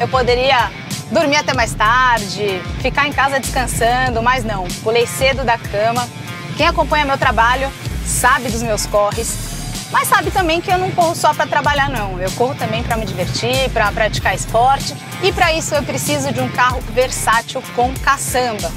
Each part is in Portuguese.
eu poderia dormir até mais tarde, ficar em casa descansando, mas não, pulei cedo da cama. Quem acompanha meu trabalho sabe dos meus corres, mas sabe também que eu não corro só para trabalhar não. Eu corro também para me divertir, para praticar esporte e para isso eu preciso de um carro versátil com caçamba.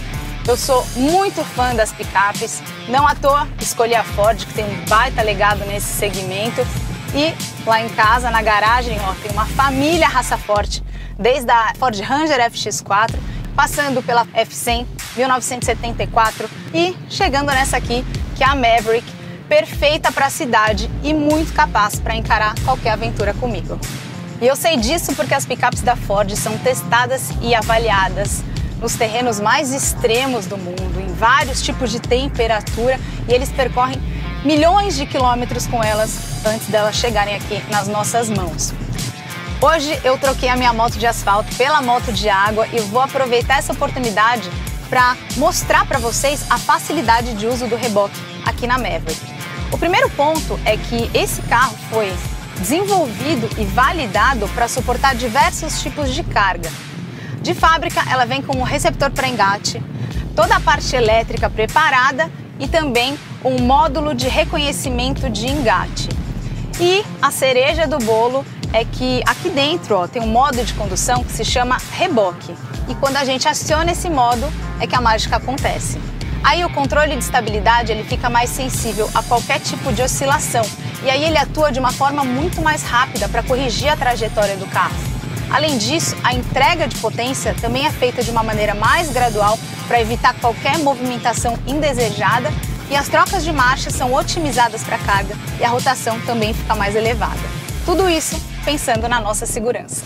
Eu sou muito fã das picapes, não à toa escolhi a Ford, que tem um baita legado nesse segmento. E lá em casa, na garagem, ó, tem uma família raça forte, desde a Ford Ranger FX4, passando pela F100 1974 e chegando nessa aqui, que é a Maverick, perfeita para a cidade e muito capaz para encarar qualquer aventura comigo. E eu sei disso porque as picapes da Ford são testadas e avaliadas nos terrenos mais extremos do mundo, em vários tipos de temperatura, e eles percorrem milhões de quilômetros com elas antes delas chegarem aqui nas nossas mãos. Hoje eu troquei a minha moto de asfalto pela moto de água e vou aproveitar essa oportunidade para mostrar para vocês a facilidade de uso do reboque aqui na Maverick. O primeiro ponto é que esse carro foi desenvolvido e validado para suportar diversos tipos de carga, de fábrica, ela vem com um receptor para engate, toda a parte elétrica preparada e também um módulo de reconhecimento de engate. E a cereja do bolo é que aqui dentro ó, tem um modo de condução que se chama reboque. E quando a gente aciona esse modo é que a mágica acontece. Aí o controle de estabilidade ele fica mais sensível a qualquer tipo de oscilação e aí ele atua de uma forma muito mais rápida para corrigir a trajetória do carro. Além disso, a entrega de potência também é feita de uma maneira mais gradual para evitar qualquer movimentação indesejada e as trocas de marcha são otimizadas para carga e a rotação também fica mais elevada. Tudo isso pensando na nossa segurança.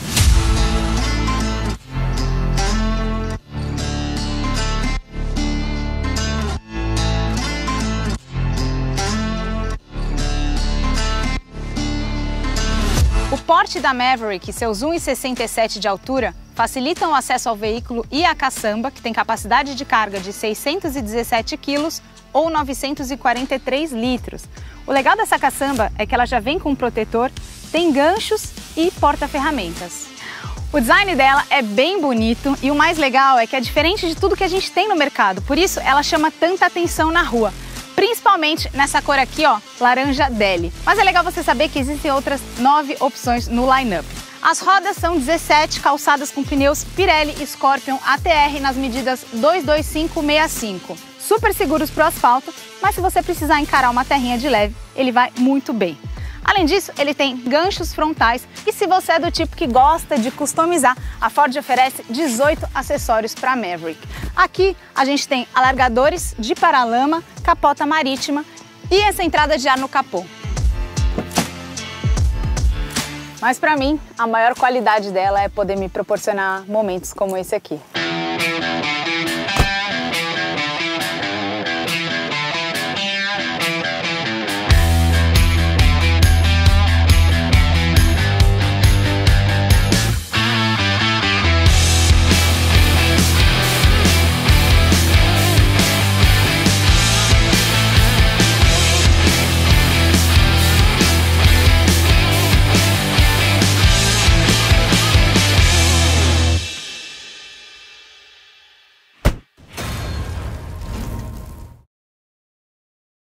porte da Maverick e seus 1,67 de altura facilitam o acesso ao veículo e à caçamba, que tem capacidade de carga de 617 quilos ou 943 litros. O legal dessa caçamba é que ela já vem com um protetor, tem ganchos e porta-ferramentas. O design dela é bem bonito e o mais legal é que é diferente de tudo que a gente tem no mercado, por isso ela chama tanta atenção na rua principalmente nessa cor aqui, ó, laranja Deli. Mas é legal você saber que existem outras nove opções no line-up. As rodas são 17 calçadas com pneus Pirelli Scorpion ATR nas medidas 22565. Super seguros para o asfalto, mas se você precisar encarar uma terrinha de leve, ele vai muito bem. Além disso, ele tem ganchos frontais e se você é do tipo que gosta de customizar, a Ford oferece 18 acessórios para Maverick. Aqui a gente tem alargadores de paralama, capota marítima e essa entrada de ar no capô. Mas para mim, a maior qualidade dela é poder me proporcionar momentos como esse aqui.